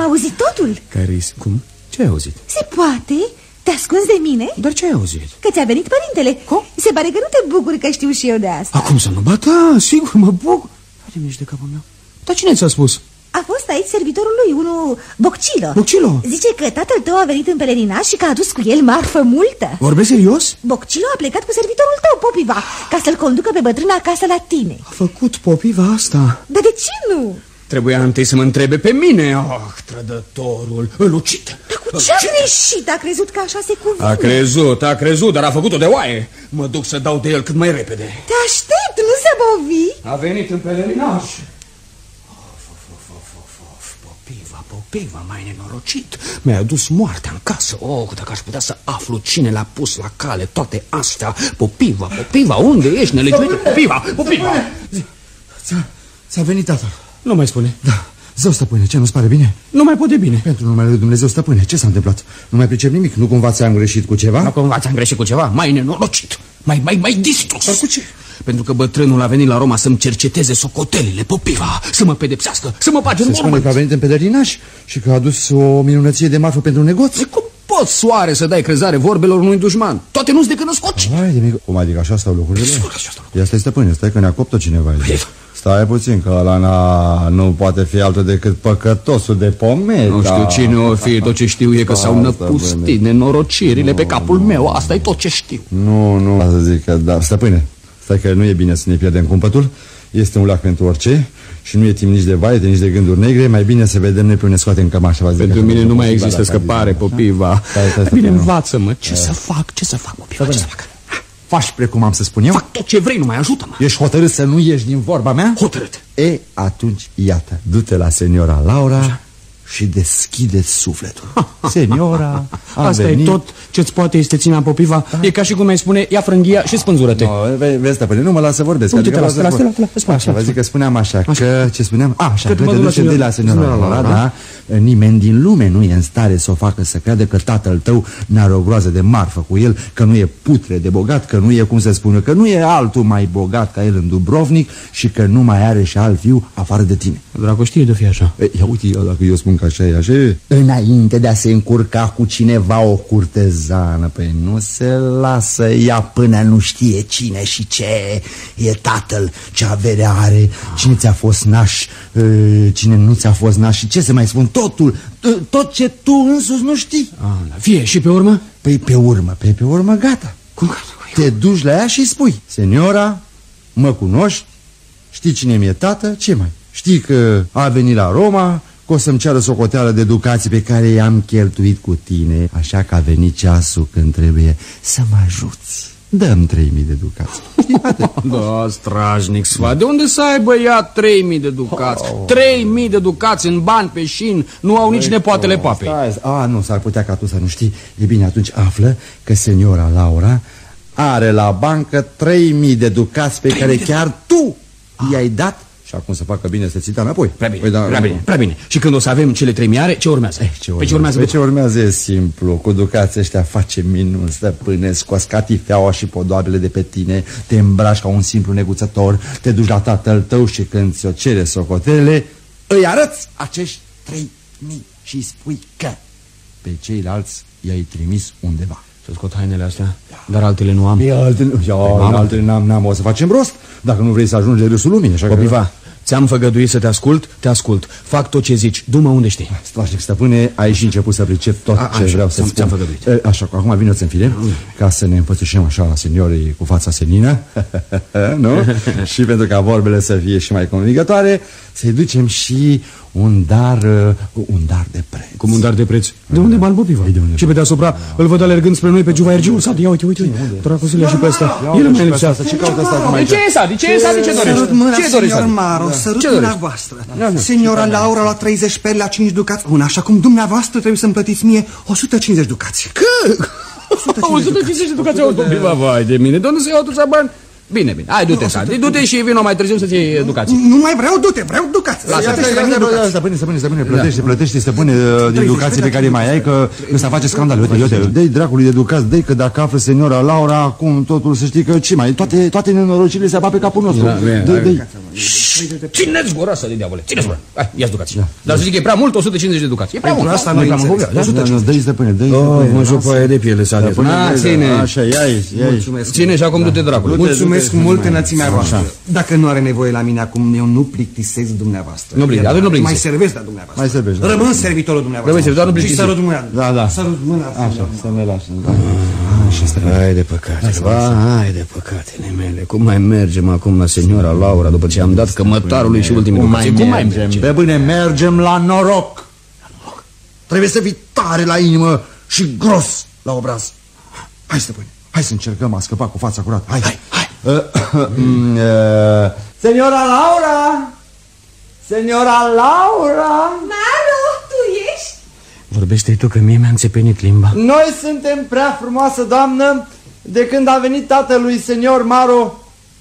auzit totul Care Cum? Ce ai auzit? Se poate? Te ascunzi de mine? Dar ce ai auzit? Că ți-a venit părintele Cum? Se pare că nu te bucuri că știu și eu de asta Acum să nu? Ba da, sigur, mă bucur Haide mici de capul meu Dar cine ți-a spus? A fost aici servitorul lui, unul Boccilo Boccilo? Zice că tatăl tău a venit în pelerinaj și că a adus cu el marfă multă Vorbesc serios? Boccilo a plecat cu servitorul tău, Popiva Ca să-l conducă pe bătrâna acasă la tine A făcut popiva asta Dar de ce nu? Trebuia întâi să mă întrebe pe mine. Ah, trădătorul, îl ucid. Dar cu ce-a greșit? A crezut că așa se cuvine. A crezut, a crezut, dar a făcut-o de oaie. Mă duc să dau de el cât mai repede. Te aștept, nu se bovi A venit în pelerinaj. Popiva, popiva, mai nenorocit. Mi-a adus moartea în casă. Oh, dacă aș putea să aflu cine l-a pus la cale toate astea. Popiva, popiva, unde ești, nelegiuite? Popiva, popiva. Ți-a venit tatăl Nu mai spune Da, zău stăpâne, ce nu-ți pare bine? Nu mai pot de bine Pentru numele lui Dumnezeu stăpâne, ce s-a întâmplat? Nu mai pricep nimic, nu cumva ți-am greșit cu ceva? Nu cumva ți-am greșit cu ceva, mai nenorocit Mai, mai, mai distrus Dar cu ce? Pentru că bătrânul a venit la Roma să-mi cerceteze socotelile, popiva Să mă pedepsească, să mă bage în Se spune mormânt că a venit în pelerinaj și că a adus o minunăție de marfă pentru un negoț. Cum poți, soare, să dai crezare vorbelor unui dușman? Toate nu-s decât născoci Hai de mic, cum adică așa stau lucrurile? Sigur, așa stau Ia stai stăpâne, stai că ne-a copt cineva aici. Stai puțin, că ăla n-a, nu poate fi altul decât păcătosul de pomet. Nu știu cine o fi, tot ce știu e că s-au Asta, năpustit nenorocirile pe capul meu Asta e tot ce știu Nu, nu, să zic că, da, stăpâne, stai că nu e bine să ne pierdem cumpătul. Este un lac pentru orice și nu e timp nici de vaite, nici de gânduri negre. Mai bine să vedem noi pe unde scoatem cămașa. vă zic Pentru că- mine nu mai Da, există da, scăpare, da, da. popiva Stai, stai, Bine, stăpâne, nu. învață-mă, ce să fac, ce să fac, popiva, ce să fac Faci precum am să spun eu? Fac tot ce vrei, numai ajută-mă Ești hotărât să nu ieși din vorba mea? Hotărât E, atunci, iată, du-te la seniora Laura și deschide sufletul. Seniora, a Asta venit... e tot ce-ți poate este ținea popiva E ca și cum ai spune, ia frânghia și spânzură-te No, ve- vezi, stăpâne, nu mă las să vorbesc. Uite, te vreau las, să te las, spun. te las, te las, te las, Așa, te las. vă zic că spuneam așa, că, ce spuneam? A, așa, Că că mă te duc la duce de seniora- la seniora seniora Laura, Laura, da? Nimeni din lume nu e în stare să o facă să creadă că tatăl tău n-are o groază de marfă cu el, că nu e putre de bogat, că nu e, cum se spune, că nu e altul mai bogat ca el în Dubrovnik și că nu mai are și alt fiu afară de tine. Dracu știe de fi așa E, Ia uite, eu, dacă eu spun că așa e, așa e. Înainte de a se încurca cu cineva o curtezană, păi nu se lasă ea până nu știe cine și ce e tatăl, ce avere are, cine ți-a fost naș, e, cine nu ți-a fost naș și ce să mai spun, totul, t- tot ce tu însuți nu știi. A, da. Fie și pe urmă? Păi pe urmă, pe, pe urmă gata. Cum că? Te duci la ea și spui, seniora, mă cunoști, știi cine mi-e tată, ce mai? Știi că a venit la Roma, că o să-mi ceară socoteală de educație pe care i-am cheltuit cu tine, așa că a venit ceasul când trebuie să mă ajuți. Dăm 3000 de ducați. [laughs] Da, strajnic sfat. De unde să aibă ea 3000 de ducați? 3000 de ducați în bani pe șin nu au nici nepoatele papei. Stai, a, nu, s-ar putea ca tu să nu știi. E bine, atunci află că seniora Laura are la bancă 3000 de ducați pe care chiar tu i-ai dat și acum să facă bine să ți dea înapoi. Prea bine, Păi, da, prea bine, prea bine. Și când o să avem cele trei miare, ce urmează? Eh, ce Pe ce urmează? Pe după? ce urmează e simplu. Cu ducații ăștia face minuni, stăpâne, scoți catifeaua și podoabele de pe tine, te îmbraci ca un simplu neguțător, te duci la tatăl tău și când ți-o cere socotelele, îi arăți acești trei mii și îi spui că pe ceilalți i-ai trimis undeva. Să scot hainele astea, dar altele nu am. Pe altele, ia, mamă. altele n-am, n-am, o să facem rost, dacă nu vrei să ajungi de râsul lumii. Așa că- Popiva, ți-am făgăduit să te ascult, te ascult. Fac tot ce zici, du-mă unde știi. Strașnic stăpâne, ai și început să pricep tot A, ce așa, vreau să ți-am- spun. ți-am făgăduit. E, Așa, că acum vine să înfile, ca să ne înfățișăm așa la seniorii cu fața senină, [laughs] nu? [laughs] și pentru ca vorbele să fie și mai convingătoare, să-i ducem și un dar, uh, un dar de preț. Cum un dar de preț. De unde bani, Popiva? de unde? Și pe deasupra îl văd alergând spre noi pe Giuva Ergiu. Sadi, ia uite, uite, uite. Dracu să le ia și pe ăsta. El mai lipsească. Ce caută asta acum De aici? ce e Sadi? Ce e Sadi? Ce dorești? Sărut mâna, Ce dorești, senior Sadi? Maro, Da. sărut Ce mâna dorești? voastră. Da, da. Seniora Laura la 30 perle la 5 ducați, una, așa cum dumneavoastră trebuie să-mi plătiți mie 150 ducați. Că? 150 [laughs] de ducați au Popiva, vai de mine. De unde să iau atâția bani? Bine, bine. Hai, du-te, Sadi. Du-te și vino mai târziu să-ți iei educație. Nu mai vreau, du-te, vreau ducați. Ia, Plătește ia, la ia, mine ia, ducați. ia, Stăpâne, stăpâne, stăpâne, plătește, plătește, stăpâne uh, din educație pe care mai ai, că ăsta face scandal. Uite, uite, dă-i dracului de educați, dă că dacă află seniora Laura, acum totul să știi că ce mai, toate, toate nenorocirile se apă pe capul nostru. Da, bine, Dă-i, hai. dă-i. Țineți gura asta de diavole, țineți gura. Hai, ia-ți ducați. Dar să zic că e prea mult, 150 de ducați. E prea Pentru mult. asta nu nu e cam înțeles. învogat, da? Da, da, dă-i stăpâne, dă-i Oh, stăpâne. mă joc aia de piele să Stăpâne, Na, dă-i, ține. Așa, ia-i, ia-i. Mulțumesc. Ține și acum du-te dracului. Du-te, Mulțumesc du-te, mult mai- înălțimea Așa. voastră. Dacă nu are nevoie la mine acum, eu nu plictisesc dumneavoastră. Nu plictisesc, atunci nu Mai plictisesc. servesc la dumneavoastră. Mai servești, da. Rămân servitorul dumneavoastră. Rămâi servitor, nu Și plictisi. sărut mâna. Da, da. Sărut mâna. Așa, să ne lasă. da. Hai de păcate, ba, hai de păcatele mele. Cum mai mergem acum la seniora Laura după ce am dat cămătarului și ultimii Cum mai ducații? Cum mai mergem? mergem? Pe bune, mergem la noroc. Trebuie să fii tare la inimă și gros la obraz. Hai, stăpâne, hai să încercăm a scăpa cu fața curată. Hai, hai, hai. [coughs] Mm, uh, Seniora Laura! Seniora Laura! Maro, tu ești? Vorbește tu că mie mi-a înțepenit limba. Noi suntem prea frumoasă doamnă de când a venit tatălui senior Maro,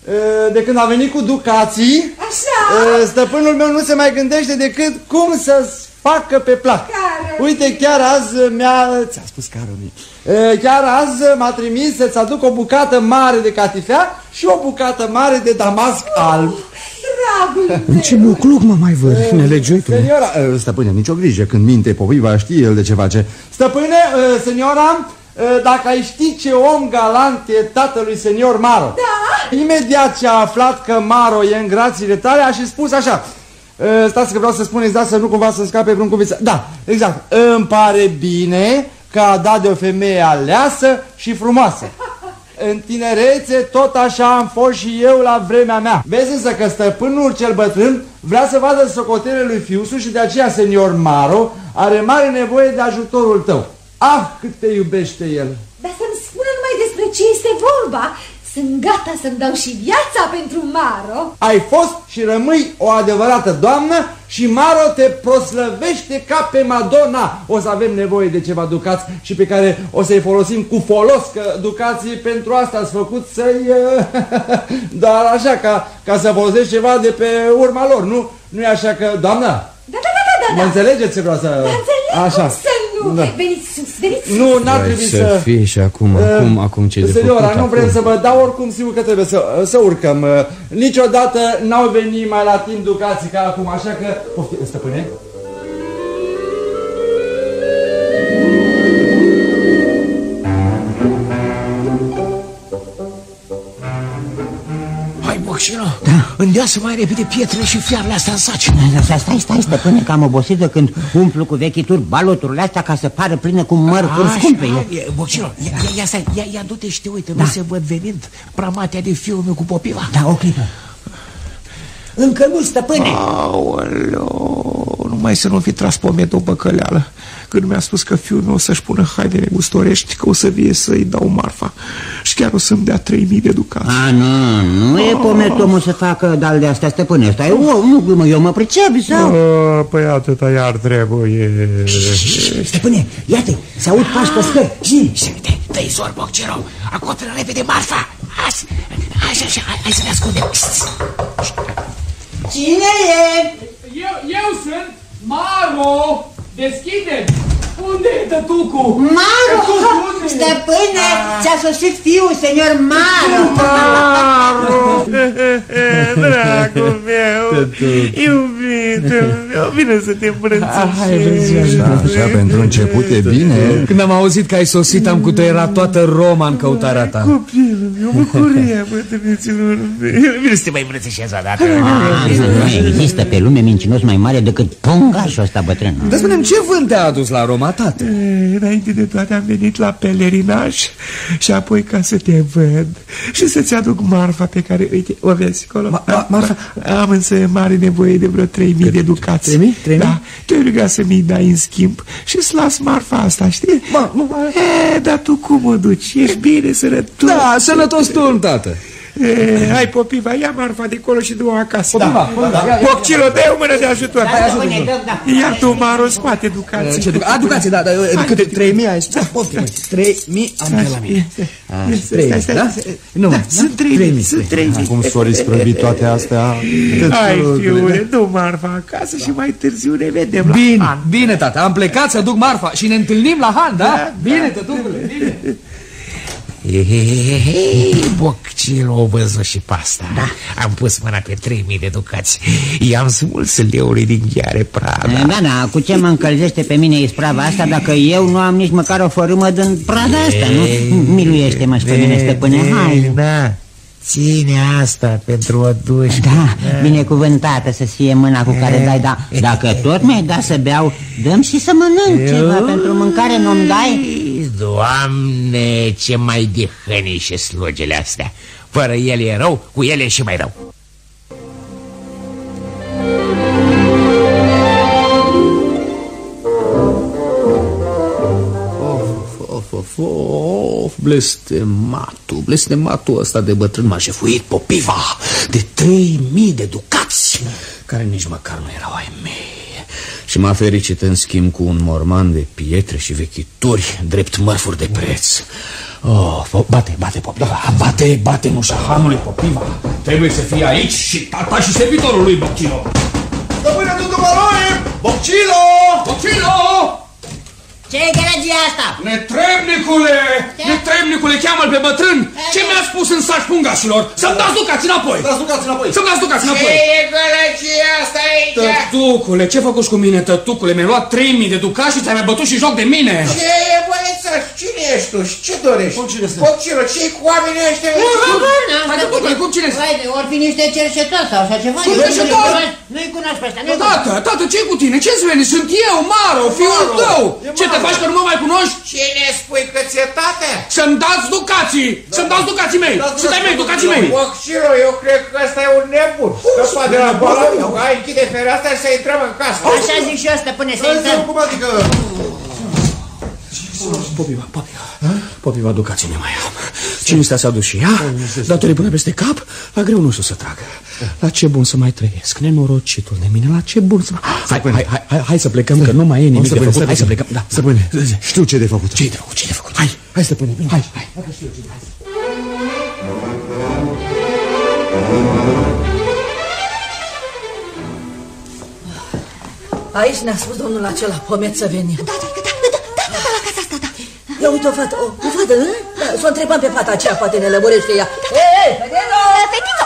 uh, de când a venit cu ducații. Așa? Uh, Stăpânul meu nu se mai gândește decât cum să facă pe plac. Carol. Uite, chiar azi mi-a... Ți-a spus Caroli. Uh, Chiar azi m-a trimis să-ți aduc o bucată mare de catifea și o bucată mare de damasc alb. Dragul În ce bucluc mă mai văd, nelegiuitul? Seniora, uh, stăpâne, nicio grijă, când minte popiva știe el de ce face. Stăpâne, uh, seniora, uh, dacă ai ști ce om galant e tatălui senior Maro. Da. Imediat ce a aflat că Maro e în grațiile tale, a și spus așa. Uh, Stați că vreau să spuneți, da, să nu cumva să scape vreun cuvânt. Da, exact. Îmi pare bine că a dat de o femeie aleasă și frumoasă. În tinerețe tot așa am fost și eu la vremea mea. Vezi însă că stăpânul cel bătrân vrea să vadă socotele lui fiusul și de aceea senior Maro are mare nevoie de ajutorul tău. Ah, cât te iubește el! Dar să-mi spună numai despre ce este vorba. Sunt gata să-mi dau și viața pentru Maro. Ai fost și rămâi o adevărată doamnă și Maro te proslăvește ca pe Madonna. O să avem nevoie de ceva ducați și pe care o să-i folosim cu folos, că ducații pentru asta ați făcut să-i... [laughs] Dar așa, ca, ca să folosești ceva de pe urma lor, nu? Nu e așa că, doamnă, Da, da, da, da, da. mă înțelegeți ce vreau să... Da, înțeleg, Așa. cum să nu? Da. Veniți sus, veniți sus. Nu, n-ar Vai trebui să să... fie și acum, Uh, acum, acum ce de Seniora, făcut nu vrem acum? să vă dau oricum sigur că trebuie să, să urcăm. Uh, Niciodată n-au venit mai la timp ducații ca acum, așa că... Poftim, stăpâne? Hai, Bocșino, da. îndeasă mai repede pietrele și fiarele astea în saci. Da, Stai, stai, stai, stăpâne, că am obosită când umplu cu vechituri baloturile astea ca să pară plină cu mărfuri Așa, scumpe. e, Bocșino, ia, ia, ia, stai, ia, ia du-te și te uite, nu se văd venind pramatea de fiul meu cu popiva. Da, o clipă. Încă nu, stăpâne. Aoleu, numai să nu fi tras pometă o păcăleală. Când mi-a spus că fiul meu o să-și pună hainele gustorești, că o să vie să-i dau marfa. Și chiar o să-mi dea 3000 de ducați. A, nu, nu e pometomul să facă dal de astea, stăpâne. Asta e om, nu glumă, eu mă pricep, sau? A, păi atâta iar trebuie. Stăpâne, iată, se aud pași pe scări. Cine? Și uite, dă-i zor, Bocșino, acoperă repede marfa. Așa, așa, așa, hai, hai să ne ascundem. Cine e? Eu, eu sunt Maro! Deschide! Unde e tătucu? Tătucu, e? Stăpâne, ți-a sosit fiul, senior Maro! Maro! Dragul [laughs] meu, iubitul meu, vine să te îmbrățișezi. Așa, pentru început e bine. Când am auzit că ai sosit, am cutrăierat toată Roma în căutarea ta. Copilul meu, bucuria bătrâneților mei. [laughs] Vine să te mai îmbrățișez odată. Nu există pe lume mincinos mai mare decât pungașul ăsta bătrân. Dar spune ce vânt te-a adus la Roma, tată? E, Înainte de toate am venit la pelerinaj și apoi ca să te văd și să-ți aduc marfa pe care, uite, o vezi acolo. Ma, ma, marfa? Am însă mare nevoie de vreo 3000 de ducați. 3000? 3000? Da, te ruga să mi dai în schimb și să las marfa asta, știi? Ma, ma, E, dar tu cum o duci? Ești bine, sănătos? Da, sănătos tu, tată. E, hai, popiva, ia marfa de acolo și du-o acasă. Popiva, popiva, ia, ia, ia. Pocilo, dă o mână de ajutor. Da, stăpâne, da, da. Ia tu, Maro, scoate ducații. Ce duc? A, ducați, da, da, câte? 3000 ai spus? Poftim, 3000 am pe la mine. Așa, 3000, da? Nu, Da, sunt 3000, sunt 3000. Cum s-au isprăvit toate astea? Hai, fiule, du marfa acasă și mai târziu ne vedem la Bine, Han. bine, tată, am plecat să duc marfa și ne întâlnim la Han, da? Bine, tătucule, bine. Ehehehei, Boccilo o văzut și pe asta. Da. Am pus mâna pe 3000 de ducați. I-am smuls leului din ghiare prada. Da, da, cu ce mă încălzește pe mine isprava asta Dacă eu nu am nici măcar o fărâmă din prada asta, nu? Miluiește-mă și pe mine, stăpâne, hai. Da, ține asta pentru o duș Da, binecuvântată să fie mâna cu care dai Da, dacă tot mi-ai dat să beau, dăm și să mănânc ceva Pentru mâncare nu-mi dai Doamne, ce mai dihăni și slugele astea Fără el e rău, cu ele e și mai rău Of, of, of, blestematul, blestematul ăsta de bătrân m-a jefuit popiva de trei mii de ducați, care nici măcar nu erau ai mei. Și m-a fericit în schimb cu un morman de pietre și vechituri, drept mărfuri de preț. Oh, bate, bate, popiva, da. bate, bate mușahanului popiva. Trebuie să fie aici și tata și servitorul lui Bocilo. Stăpâne Dudumaroie! Bocilo! Bocilo! Ce-i gălăgia asta? Netrebnicule! Netrebnicule, cheamă-l pe bătrân! Ce mi-a spus în saci pungașilor? Să-mi dați ducați înapoi! Dați ducați înapoi! Să-mi dați ducați înapoi! Ce e gălăgia asta aici? Tătucule, ce făcuși cu mine, tătucule? Mi-ai luat 3000 de ducați și ți-ai mai bătut și joc de mine! Ce e, băiețaș? Cine ești tu și ce dorești? Bocilo, ce-i cu oamenii ăștia? Hai, tătucule, cum cine Hai, ori fi niște cerșetori sau așa ceva Cum cerșetori? Nu-i cunoști pe ăsta, nu-i Tată, tată, ce cu tine? Ce-ți veni? Sunt eu, Maro, fiul tău! Ce te faci că nu mă mai cunoști? Cine spui că ți-e tată? Să-mi dați ducații! Să-mi dați ducații mei! Sunt ai mei, ducații mei! Bocilo, eu cred că ăsta e un nebun. Scăpa de la balon, hai, închide fereastra și să intrăm în casă. Așa zic și eu, stăpâne, să intrăm Cum adică? Popiva, popiva, popiva, ducații mai am. Cinstea s-a dus și ea, datorii până peste cap, la greu nu știu să tragă. La ce bun să mai trăiesc, nenorocitul de mine, la ce bun să mai... Hai, hai, hai, hai, hai să plecăm, că nu mai e nimic de făcut, hai să plecăm, da. Stăpâne, știu ce de făcut. Ce-i de făcut, ce-i de făcut? Hai, hai stăpâne, bine. Hai, hai. Aici ne-a spus domnul acela, pomet să venim. Da, da, da, da, da, da, da, la casa asta, da. Ia uite o fată, o, o fată, hă? Da, să o întrebăm pe fata aceea, poate ne lămurește ea. Ei, ei,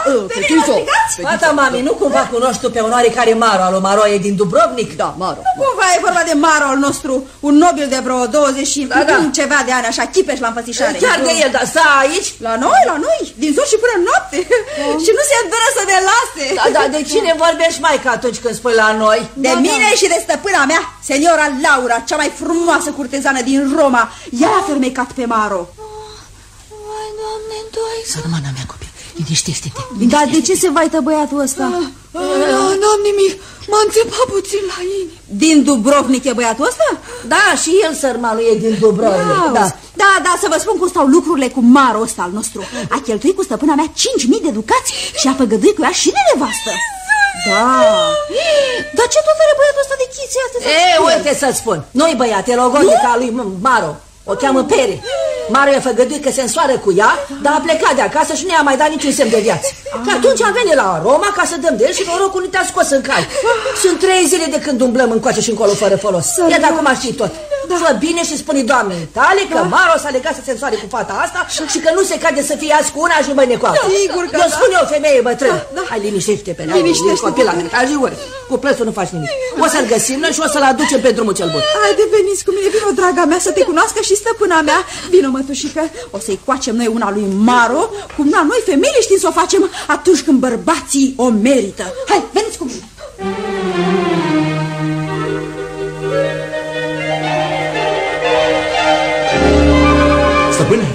fetițo! Fetițo! Fetițo! Fata, mami, nu cumva cunoști tu pe un oarecare Maro al lui Maroie din Dubrovnik? Da, Maro. Nu cumva e vorba de Maro al nostru, un nobil de vreo 20 și Da, da. ceva de ani, așa, chipeș la înfățișare. Chiar de el, dar stă aici? La noi, la noi, din zi și până noapte. [laughs] și nu se îndură să ne lase. Da, da, de cine vorbești mai ca atunci când spui la noi? De Da, mine și de stăpâna mea, seniora Laura, cea mai frumoasă curtezană din Roma. Ea a fermecat pe Maro. Vai, doamne, doi. Sărmana mea copil, liniștește-te. Dar de ce se vaită băiatul ăsta? Ah, N-am nimic, m-a înțepat puțin la inimă. Din Dubrovnik e băiatul ăsta? Da, și el sărmanul e din Dubrovnik. Da, Da. da, da, să vă spun cum stau lucrurile cu Maro ăsta al nostru. A cheltuit cu stăpâna mea 5.000 de ducați și a făgăduit cu ea și de nevastă. Da. Dar ce tot are băiatul ăsta de chiții astea? să E, știe? uite să-ți spun. Nu-i băiat, e logodnica lui M- Maro. O cheamă Pere. Maro i-a făgăduit că se însoară cu ea, dar a plecat de acasă și nu i-a mai dat niciun semn de viață. Că atunci am venit la Roma ca să dăm de el și norocul nu te-a scos în cai. Sunt trei zile de când umblăm încoace și încolo fără folos. Ia de acum știi tot. Fă bine și spune doamnei tale că Maro s-a legat să se însoare cu fata asta și că nu se cade să fie azi cu una și mâine cu alta. Sigur că Eu da. spun eu, femeie bătrână. Hai, liniștește pe ea. Liniștește-te. Copil la mine, ori. Cu prețul nu faci nimic. O să-l găsim noi și o să-l aducem pe drumul cel bun. Haide, veniți cu mine, vino, draga mea, să te cunoască și stăpâna mea. Vino, mătușică, o să-i coacem noi una lui Maro, cum na, noi femeile știm să o facem atunci când bărbații o merită. Hai, veniți cu mine. Stăpâne,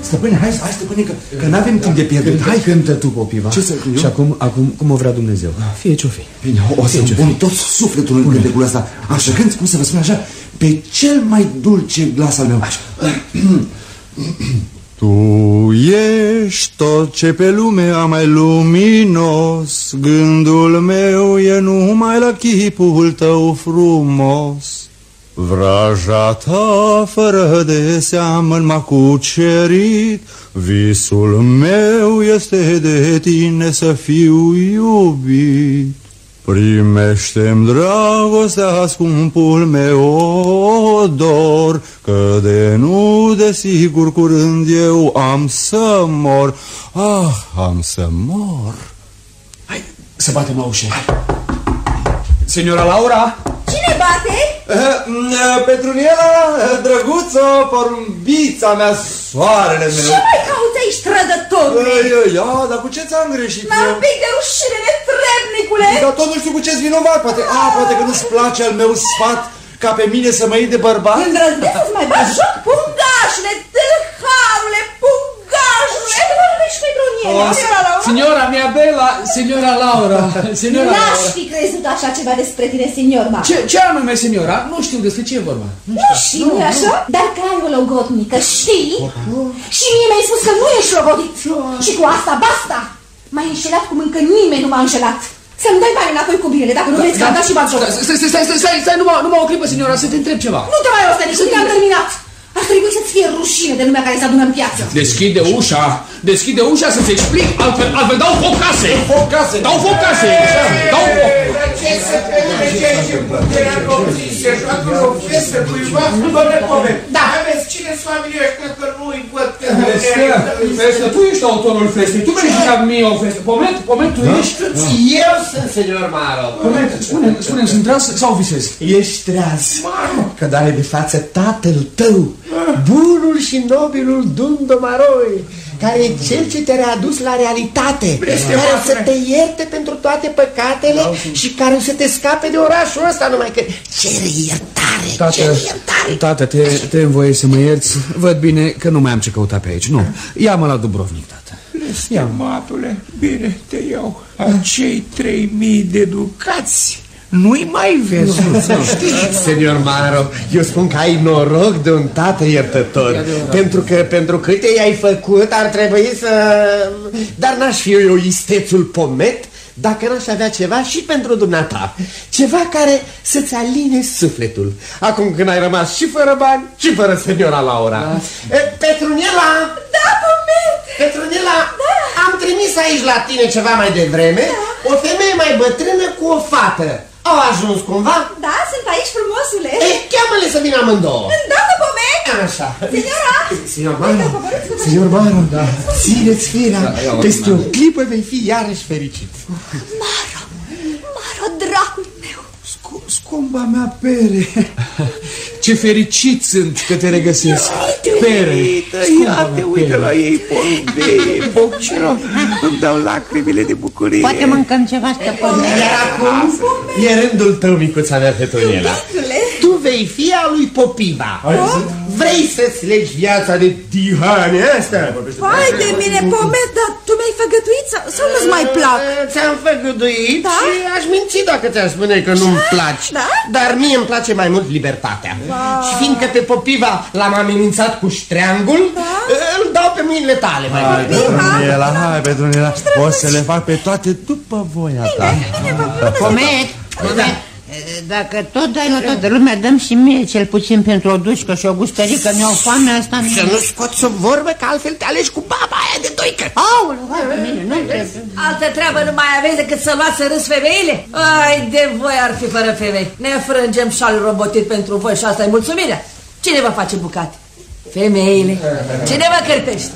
stăpâne, hai, hai stăpâne, că, că n-avem timp de pierdut. Hai, Cântă tu, popiva. Ce să- eu? Și acum, acum, cum o vrea Dumnezeu. Fie ce-o fi. Bine, o, o să-mi pun tot sufletul în cântecul ăsta. Așa, când, cum să vă spun așa, pe cel mai dulce glas al meu. Așa. [clears throat] Tu ești tot ce pe lume am mai luminos, Gândul meu e numai la chipul tău frumos. Vraja ta fără de seamăn m-a cucerit, Visul meu este de tine să fiu iubit. Primește-mi dragostea, scumpul meu dor, Că de nu de sigur curând eu am să mor. Ah, am să mor. Hai, să batem la ușă. Senora Laura? Cine bate? Uh, Petruniela, drăguță, porumbița mea, soarele meu. Ce mai cauți aici, trădătorule? Ia, dar cu ce ți-am greșit N-am eu? pic de rușine, netrebnicule! Dar tot nu știu cu ce-ți vinovat, poate, a, poate că nu-ți place al meu sfat ca pe mine să mă iei de bărbat? Îndrăznesc să-ți mai bagi joc, pungașule, tâlharule, pungașule! Ce vorbești, Petroniela? Signora mia bella, signora Laura, signora N-aș Laura. fi crezut așa ceva despre tine, signor Ma. Ce, ce anume, signora? Nu știu despre ce e vorba. Nu știi, nu așa? Dar că ai o logotnică, știi? Și mie mi-ai spus că nu ești logodit. Și cu asta, basta! M-ai înșelat cum încă nimeni nu m-a înșelat. Să-mi dai bani înapoi cu binele, dacă nu vrei că am dat și bat joc. Stai, stai, stai, stai, stai, stai, numai, numai o clipă, signora, să te întreb ceva. Nu te mai osteni, că te-am terminat. Ar trebui să-ți fie rușine de lumea care se adună în piață. Deschide ușa, deschide ușa să-ți explic, altfel, altfel dau foc case. Foc case. Dau foc case. Dau foc. Ce să petrece și puterea domnii se joacă o fiestă cuiva? Domnule Pome, da. aveți cine sunt oamenii ăștia că nu-i văd pe Festă, tu ești autorul festei, tu vrei să fac mie o festă. Pomet, Pomet, tu ești? Eu sunt senior Maro. Pomet, spune, spune sunt treaz sau visez? Ești treaz. Că are de față tatăl tău, bunul și nobilul Dundo Maroi, care e cel ce te-a readus la realitate, care o să te ierte pentru toate păcatele și care o să te scape de orașul ăsta, numai că cere iertare, Tată, cere iertare. tată, te, te învoie să mă ierți Văd bine că nu mai am ce căuta pe aici Nu, ia-mă la Dubrovnik, tată Stimatule, bine, te iau. Acei trei mii de ducați nu-i mai vezi, nu, știi? Senior Maro, eu spun că ai noroc de un tată iertător Pentru că pentru câte i-ai făcut ar trebui să... Dar n-aș fi eu istețul pomet dacă n-aș avea ceva și pentru dumneata Ceva care să-ți aline sufletul Acum când ai rămas și fără bani și fără seniora Laura da. Petruniela Da, pomet! Petruniela, da. am trimis aici la tine ceva mai devreme da. O femeie mai bătrână cu o fată Au ajuns cumva? Da, sunt aici, frumosule. E, cheamă-le să vină amândouă Îndată, pomet! Așa Signora! Signor Maro, signor Maro, da. țineți firea Peste o clipă vei fi iarăși fericit Maro, Maro, dragul meu! Scumba mea pere. [laughs] Ce fericit sunt că te regăsesc. Pere Uite, ia te uite la ei, pombee, Boccero, îmi dau lacrimile de bucurie. Poate mâncăm ceva, stăpâne. Iar acum e rândul tău, micuța mea, Petronela Tu vei fi a lui Popiva. Vrei să-ți legi viața de tihane asta? Hai de mine, pomet, dar tu mi-ai făgătuit sau, sau nu-ți mai plac? Ți-am făgăduit Da? și aș minți dacă ți-am spune că nu-mi placi Da? Dar mie îmi place mai mult libertatea. Și fiindcă pe Popiva l-am amenințat cu ștreangul Îl dau pe mâinile tale mai mult Petronela, hai Petronela, o să le fac pe toate după voia ta. Pomet, pomet. Dacă tot dai la toată lumea, dăm și mie cel puțin pentru o dușcă și o gustărică. Mi-au foame asta. Să nu scoți o vorbă, că altfel te alegi cu baba aia de doică Aoleu, hai pe mine, nu Altă treabă nu mai aveți decât să luați să râs femeile? Ai, de voi ar fi fără femei. Ne frângem șal robotit pentru voi și asta e mulțumirea. Cine vă face bucate? Femeile. Cine vă cârpește?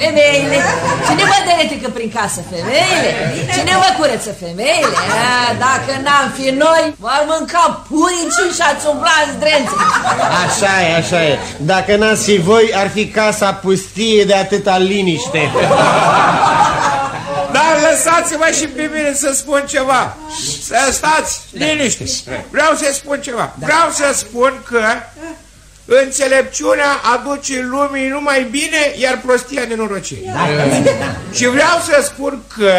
Femeile. Cine vă deretică prin casă? Femeile. Cine vă curăță? Femeile. A, dacă n-am fi noi, v-ar mânca puricii și ați umbla în zdrențe. Așa e, așa e Dacă n-ați fi voi, ar fi casa pustie de atâta liniște Dar lăsați-mă și pe mine să spun ceva. Să stați liniște. Vreau să spun ceva. Vreau să spun că înțelepciunea aduce lumii numai bine, iar prostia nenorocire. Și vreau să spun că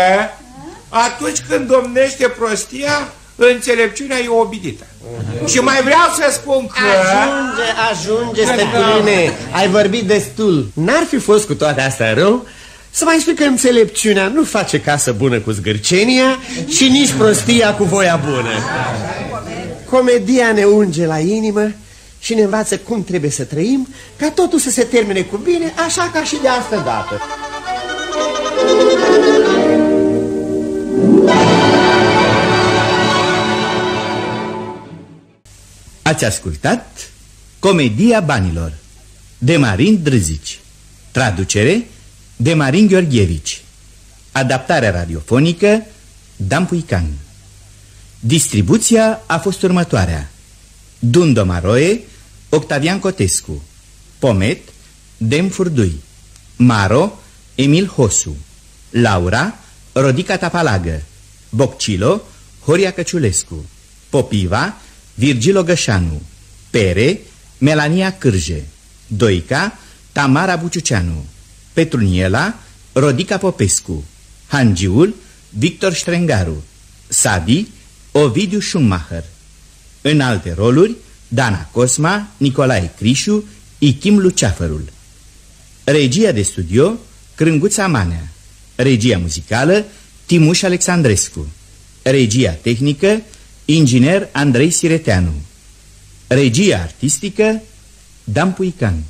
atunci când domnește prostia, înțelepciunea e obidită. Și mai vreau să spun că... Ajunge, ajunge, stăpâne Ai vorbit destul N-ar fi fost cu toate astea rău să mai spui că înțelepciunea nu face casă bună cu zgârcenia și nici prostia cu voia bună. Comedia ne unge la inimă și ne învață cum trebuie să trăim, ca totul să se termine cu bine, așa ca și de asta dată. Ați ascultat Comedia Banilor de Marin Drăzici. Traducere de Marin Gheorghevici. Adaptare radiofonică Dan Puican. Distribuția a fost următoarea. Dundo Maroe Octavian Cotescu Pomet Dem Furdui Maro Emil Hosu Laura Rodica Tapalagă Boccilo Horia Căciulescu Popiva Virgilo Gășanu Pere Melania Cârje Doica Tamara Buciuceanu Petruniela Rodica Popescu Hangiul Victor Strengaru Sadi Ovidiu Schumacher. În alte roluri Dana Cosma, Nicolae Crișu, Ichim Luceafărul. Regia de studio Crânguța Manea. Regia muzicală Timuș Alexandrescu. Regia tehnică Inginer Andrei Sireteanu. Regia artistică Dan Puican